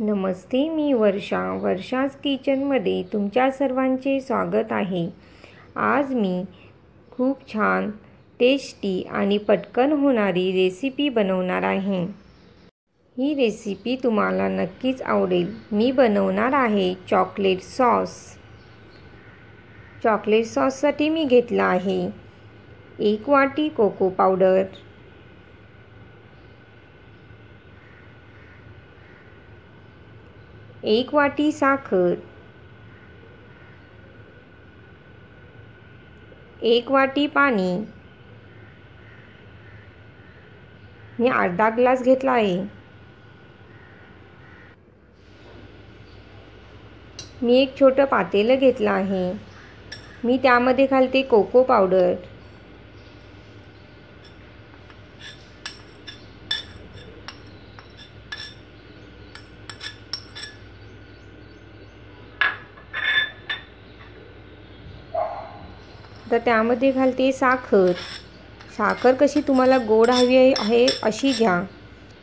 नमस्ते मी वर्षा वर्षाज किचनमध्ये तुमच्या सर्वांचे स्वागत आहे. आज मी खूप छान टेस्टी आणि पटकन होणारी रेसिपी बनवणार आहे. ही रेसिपी तुम्हाला नक्कीच आवडेल. मी बनवणार आहे चॉकलेट सॉस. चॉकलेट सॉससाठी मी घेतला आहे एक वाटी कोको पावडर. एक वाटी साखर. एक वाटी पाणी. मी अर्धा ग्लास घेतला आहे. मी एक छोटं पातेलं घेतलं आहे. मी त्यामध्ये घालते कोको पावडर. तर त्यामध्ये घालते साखर. साखर कशी तुम्हाला गोड हवी आहे अशी घ्या.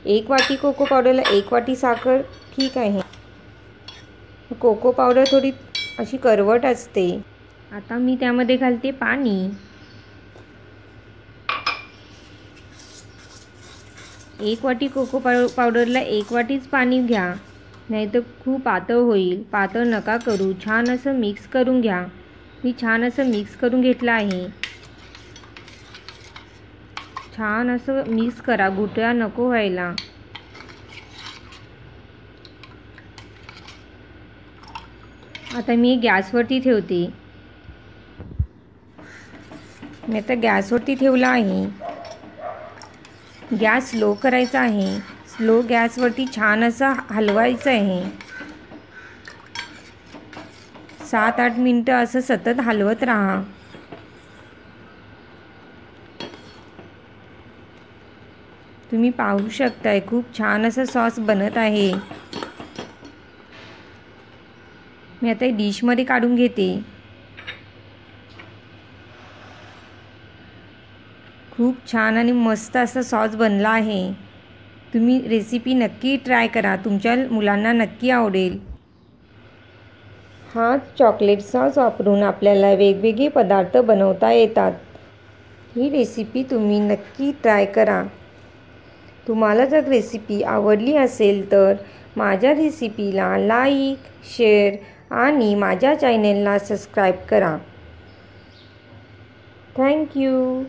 एक वाटी कोको पावडरला एक वाटी साखर ठीक आहे. कोको पावडर थोडी अशी करवट असते. आता मी त्यामध्ये घालते पाणी. एक वाटी कोको पाव पावडरला एक वाटीच पाणी घ्या. नाहीतर खूप पातळ होईल. पातळ नका करू. छान असं मिक्स करून घ्या. मी छान असं मिक्स करून घेतलं आहे. छान असं मिक्स करा गुटळ्या नको व्हायला. आता मी गॅसवरती ठेवते. मी आता गॅसवरती ठेवला आहे. गॅस स्लो करायचा आहे. स्लो गॅसवरती छान असं हलवायचं आहे. सात आठ मिनटं असं सतत हलवत राहा. तुम्ही पाहू शकताय खूप छान असं सॉस बनत आहे. मी आता डिशमध्ये काढून घेते. खूप छान आणि मस्त असा सॉस बनला आहे. तुम्ही रेसिपी नक्की ट्राय करा. तुमच्या मुलांना नक्की आवडेल. हा चॉकलेट सॉस वापरून आपल्याला वेगवेगळे पदार्थ बनवता येतात. ही रेसिपी तुम्ही नक्की ट्राय करा. तुम्हाला जर रेसिपी आवडली असेल तर माझ्या रेसिपीला लाईक शेअर आणि माझ्या चॅनेलला सबस्क्राईब करा. थँक्यू